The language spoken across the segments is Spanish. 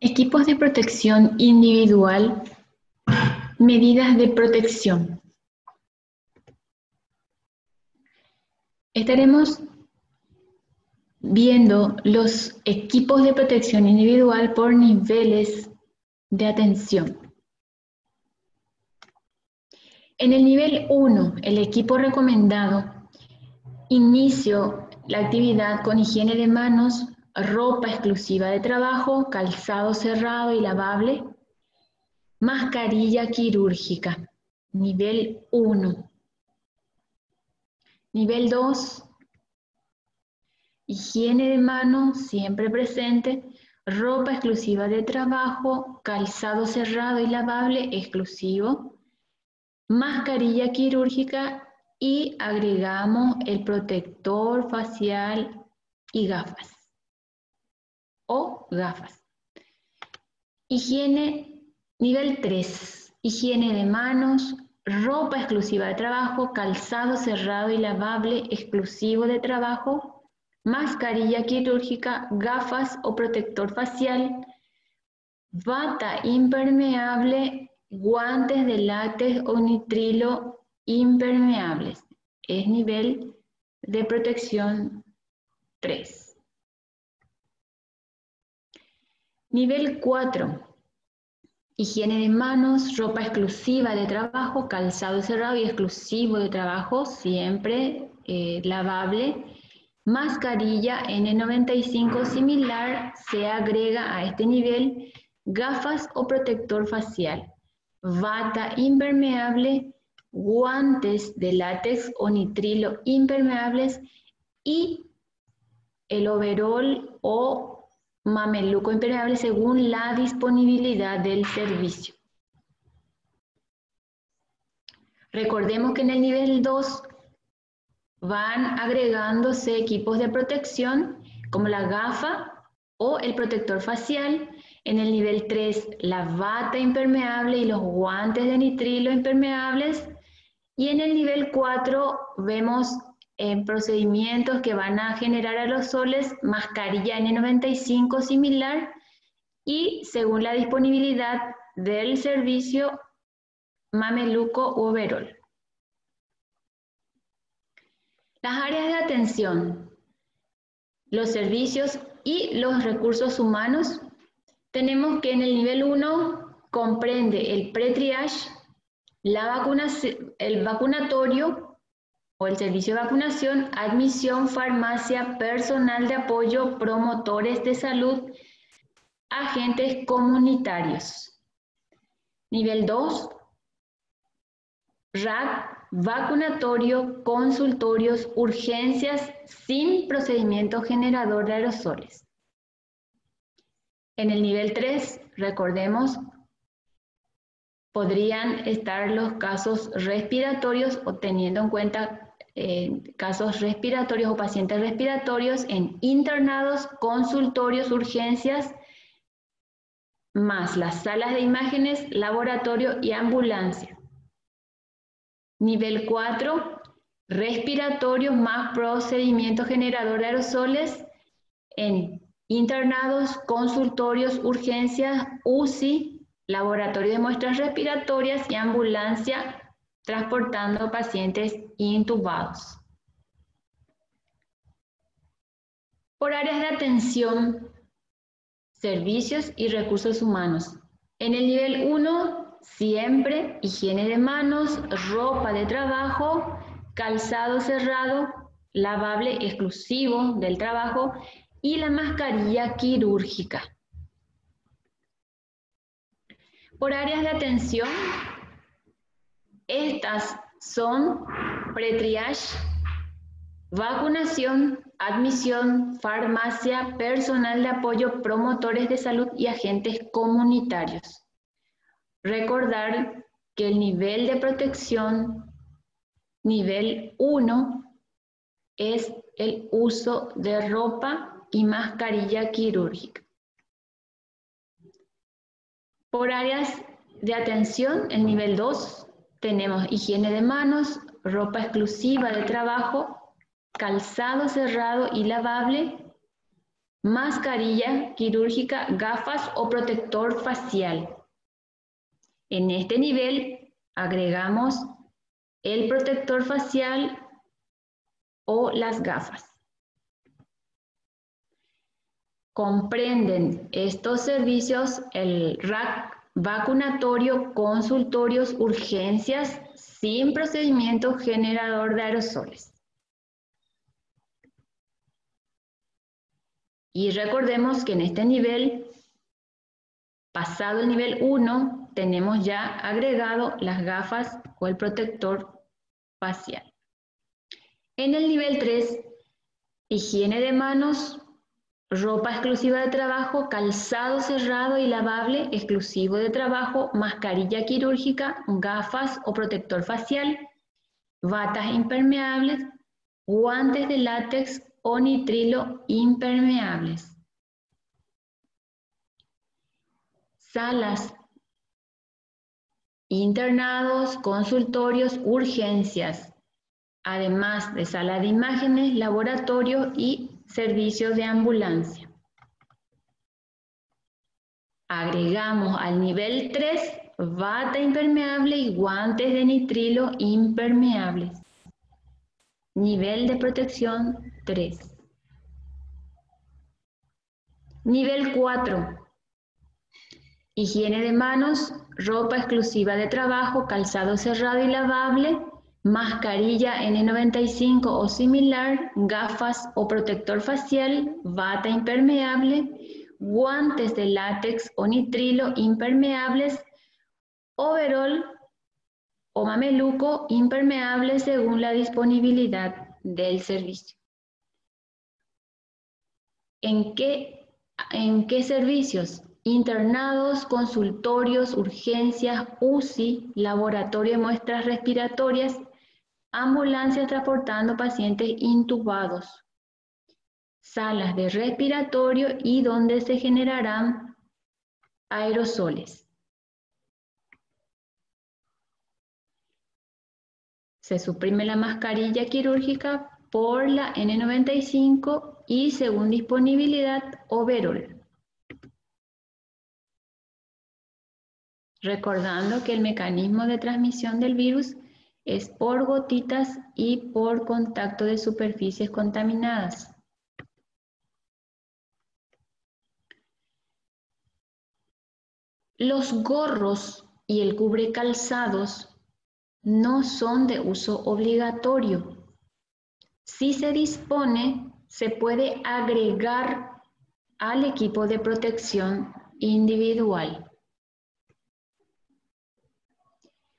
Equipos de protección individual, medidas de protección. Estaremos viendo los equipos de protección individual por niveles de atención. En el nivel 1, el equipo recomendado, inicio la actividad con higiene de manos, ropa exclusiva de trabajo, calzado cerrado y lavable, mascarilla quirúrgica, nivel 1. Nivel 2, higiene de manos siempre presente, ropa exclusiva de trabajo, calzado cerrado y lavable exclusivo, mascarilla quirúrgica y agregamos el protector facial y gafas o gafas. Higiene nivel 3. Higiene de manos, ropa exclusiva de trabajo, calzado cerrado y lavable exclusivo de trabajo, mascarilla quirúrgica, gafas o protector facial, bata impermeable, guantes de látex o nitrilo impermeables. Es nivel de protección 3. Nivel 4. Higiene de manos, ropa exclusiva de trabajo, calzado cerrado y exclusivo de trabajo, siempre eh, lavable. Mascarilla N95 similar se agrega a este nivel gafas o protector facial, bata impermeable, guantes de látex o nitrilo impermeables y el overol o mameluco impermeable según la disponibilidad del servicio. Recordemos que en el nivel 2 van agregándose equipos de protección como la gafa o el protector facial. En el nivel 3 la bata impermeable y los guantes de nitrilo impermeables. Y en el nivel 4 vemos en procedimientos que van a generar aerosoles, mascarilla N95 similar y según la disponibilidad del servicio, mameluco u overol. Las áreas de atención, los servicios y los recursos humanos, tenemos que en el nivel 1 comprende el pre-triage, el vacunatorio, o el servicio de vacunación, admisión, farmacia, personal de apoyo, promotores de salud, agentes comunitarios. Nivel 2, RAC, vacunatorio, consultorios, urgencias sin procedimiento generador de aerosoles. En el nivel 3, recordemos, podrían estar los casos respiratorios o teniendo en cuenta casos respiratorios o pacientes respiratorios en internados, consultorios, urgencias, más las salas de imágenes, laboratorio y ambulancia. Nivel 4, respiratorios más procedimiento generador de aerosoles en internados, consultorios, urgencias, UCI, laboratorio de muestras respiratorias y ambulancia transportando pacientes intubados. Por áreas de atención, servicios y recursos humanos. En el nivel 1, siempre higiene de manos, ropa de trabajo, calzado cerrado, lavable exclusivo del trabajo y la mascarilla quirúrgica. Por áreas de atención, estas son pretriage, vacunación, admisión, farmacia, personal de apoyo, promotores de salud y agentes comunitarios. Recordar que el nivel de protección, nivel 1, es el uso de ropa y mascarilla quirúrgica. Por áreas de atención, el nivel 2 tenemos higiene de manos, ropa exclusiva de trabajo, calzado cerrado y lavable, mascarilla quirúrgica, gafas o protector facial. En este nivel agregamos el protector facial o las gafas. Comprenden estos servicios el RAC vacunatorio, consultorios, urgencias, sin procedimiento generador de aerosoles. Y recordemos que en este nivel, pasado el nivel 1, tenemos ya agregado las gafas o el protector facial. En el nivel 3, higiene de manos, ropa exclusiva de trabajo, calzado cerrado y lavable exclusivo de trabajo, mascarilla quirúrgica, gafas o protector facial, batas impermeables, guantes de látex o nitrilo impermeables. Salas, internados, consultorios, urgencias, además de sala de imágenes, laboratorio y servicios de ambulancia. Agregamos al nivel 3 bata impermeable y guantes de nitrilo impermeables. Nivel de protección 3. Nivel 4. Higiene de manos, ropa exclusiva de trabajo, calzado cerrado y lavable, mascarilla N95 o similar, gafas o protector facial, bata impermeable, guantes de látex o nitrilo impermeables, overol o mameluco impermeable según la disponibilidad del servicio. ¿En qué, en qué servicios? internados, consultorios, urgencias, UCI, laboratorio de muestras respiratorias ambulancias transportando pacientes intubados, salas de respiratorio y donde se generarán aerosoles. Se suprime la mascarilla quirúrgica por la N95 y según disponibilidad overol. Recordando que el mecanismo de transmisión del virus es por gotitas y por contacto de superficies contaminadas. Los gorros y el cubre calzados no son de uso obligatorio. Si se dispone, se puede agregar al equipo de protección individual.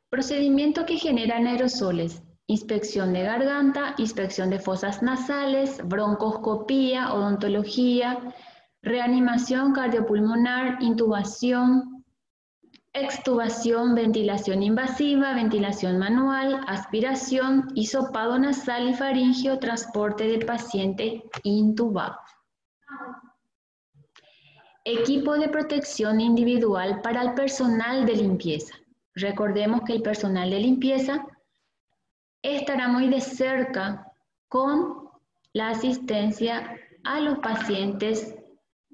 Procedimiento que generan aerosoles. Inspección de garganta, inspección de fosas nasales, broncoscopía, odontología, reanimación cardiopulmonar, intubación, extubación, ventilación invasiva, ventilación manual, aspiración, hisopado nasal y faringio, transporte de paciente intubado. Equipo de protección individual para el personal de limpieza. Recordemos que el personal de limpieza estará muy de cerca con la asistencia a los pacientes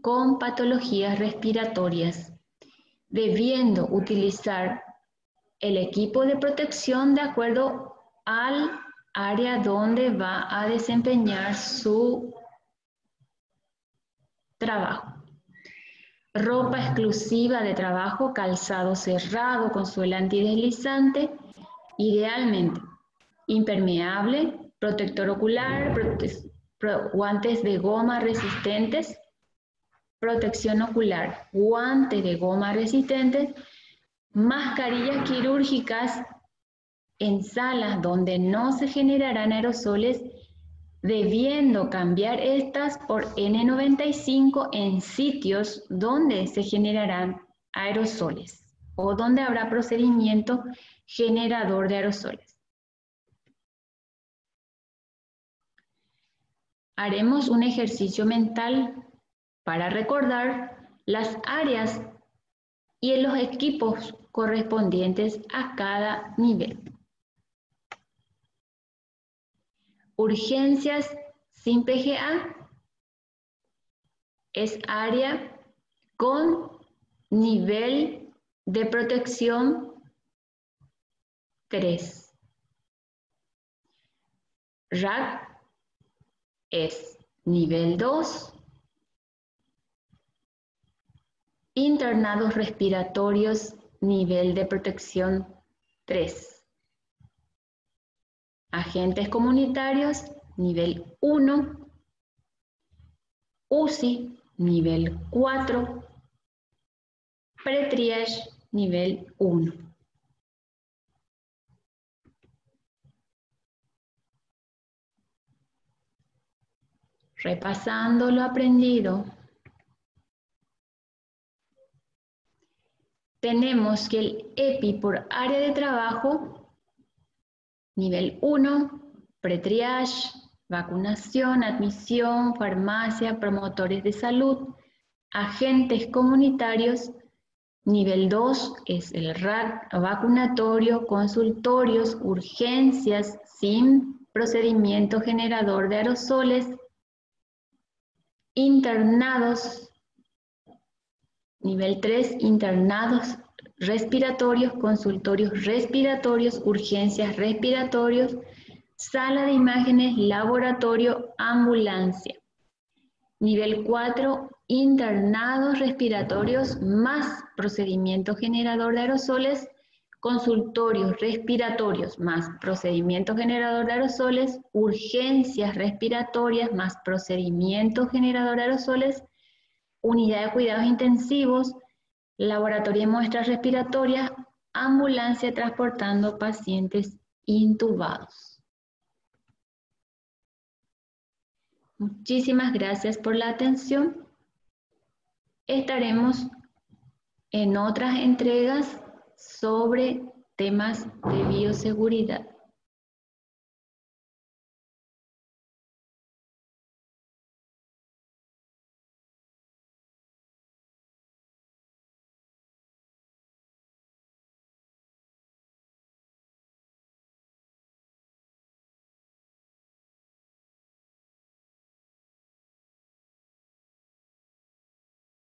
con patologías respiratorias, debiendo utilizar el equipo de protección de acuerdo al área donde va a desempeñar su trabajo ropa exclusiva de trabajo, calzado cerrado con suela antideslizante, idealmente impermeable, protector ocular, guantes de goma resistentes, protección ocular, guantes de goma resistentes, mascarillas quirúrgicas en salas donde no se generarán aerosoles debiendo cambiar estas por N95 en sitios donde se generarán aerosoles o donde habrá procedimiento generador de aerosoles. Haremos un ejercicio mental para recordar las áreas y los equipos correspondientes a cada nivel. Urgencias sin PGA. es área con nivel de protección 3. RAC es nivel 2. Internados respiratorios, nivel de protección 3. Agentes comunitarios, nivel 1. UCI, nivel 4. Pretriage, nivel 1. Repasando lo aprendido, tenemos que el EPI por área de trabajo, nivel 1, pretriage, vacunación, admisión, farmacia, promotores de salud, agentes comunitarios, nivel 2 es el RAC vacunatorio, consultorios, urgencias, SIM, procedimiento generador de aerosoles, internados, nivel 3, internados respiratorios, consultorios respiratorios, urgencias respiratorios, sala de imágenes, laboratorio, ambulancia. Nivel 4, internados respiratorios más procedimiento generador de aerosoles, consultorios respiratorios más procedimiento generador de aerosoles, urgencias respiratorias más procedimiento generador de aerosoles, unidad de cuidados intensivos, laboratorio de muestras respiratorias, ambulancia transportando pacientes intubados. Muchísimas gracias por la atención. Estaremos en otras entregas sobre temas de bioseguridad.